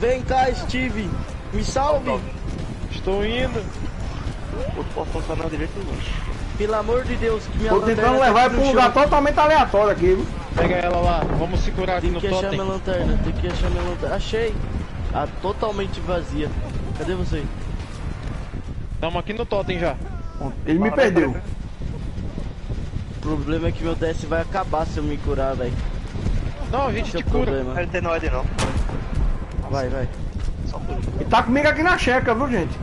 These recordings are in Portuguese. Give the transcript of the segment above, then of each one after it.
Vem cá, Steve. Me salve. Estou indo. O posso passar na direita. Pelo amor de Deus, que minha Tô tentando tá levar aqui pra um lugar totalmente aleatório aqui, viu? Pega ela lá. Vamos segurar aqui Tem no que achar totem. minha lanterna, tem que achar minha lanterna. Achei. Ah, totalmente vazia. Cadê você? Estamos aqui no totem já. Ele me perdeu. O problema é que meu DS vai acabar se eu me curar, velho. Não, a gente Esse é te o cura. problema. Ele tem no não. Vai, vai. Só por E tá comigo aqui na checa, viu, gente?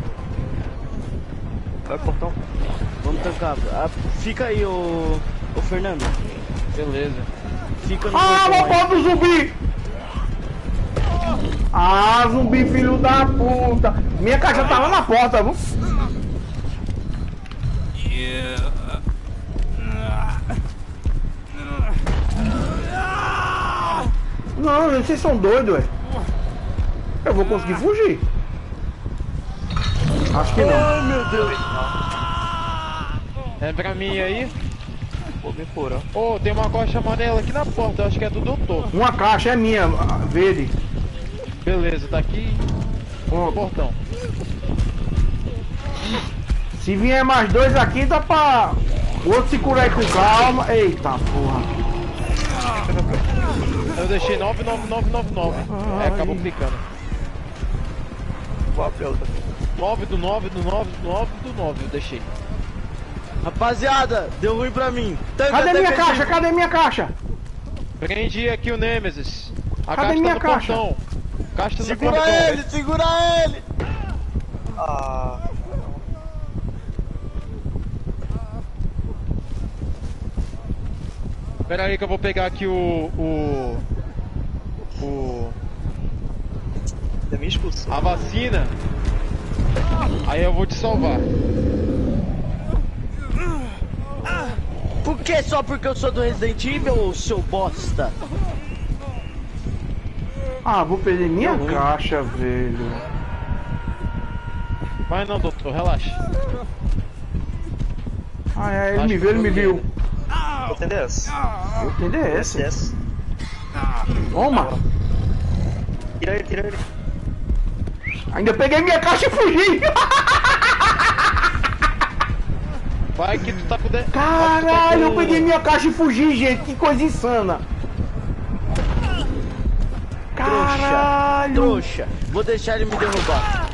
Vai portão. Vamos tancar. Ah, fica aí, ô. Ô Fernando. Beleza. Fica no Ah, porta do zumbi! Ah, zumbi, filho da puta! Minha caixa tá lá na porta, viu? Não, vocês são doidos, ué. Eu vou conseguir fugir. Acho que não. Ai, meu Deus. É pra mim aí. Vou me curar. Ô, tem uma coxa amarela aqui na porta. Eu acho que é do doutor. Uma caixa é minha, verde. Beleza, tá aqui Pronto. portão. Se vier mais dois aqui, dá pra. O outro se curar aí com calma. Eita porra. Eu deixei 99999. É, acabou clicando. Outra. 9 do 9 do 9 do 9 do 9 eu deixei. Rapaziada, deu ruim pra mim. Tanca, Cadê minha de- caixa? Cadê minha caixa? Prendi aqui o Nemesis. A Cadê caixa minha tá no caixa? portão. Caixa tá no Segura portão. ele, segura ele. Ah. Pera aí que eu vou pegar aqui o. o. o. Você me expulsou. a vacina. Aí eu vou te salvar. Por que só porque eu sou do Resident Evil, seu bosta? Ah, vou perder minha caixa, velho. Vai não, doutor, relaxa. Ah, é, ele Acho me viu, ele me viu. Vou ter DS. Eu tenho. DS. Toma. Tira ele, tira ele. Ainda peguei minha caixa e fugi. Vai que tu tá com. De... Caralho, eu com- peguei minha caixa e fugi, gente. Que coisa insana. Caralho. Trouxa. Vou deixar ele me derrubar.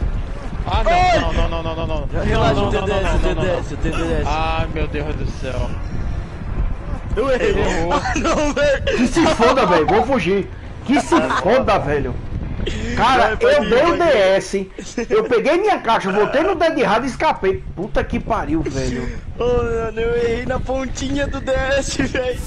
Ah, não, não, não, não, não, não, não. Relaxa, não, o não, não, TDS, não, o não, não, TDS, o TDS. Ai, meu Deus do céu. Eu errei. errou. Ah, não, velho. Que se foda, velho. Vou fugir. Que se foda, velho. Cara, eu dei o DS, eu peguei minha caixa, voltei no dedo errado e escapei. Puta que pariu, velho. Ô, mano, eu errei na pontinha do DS, velho.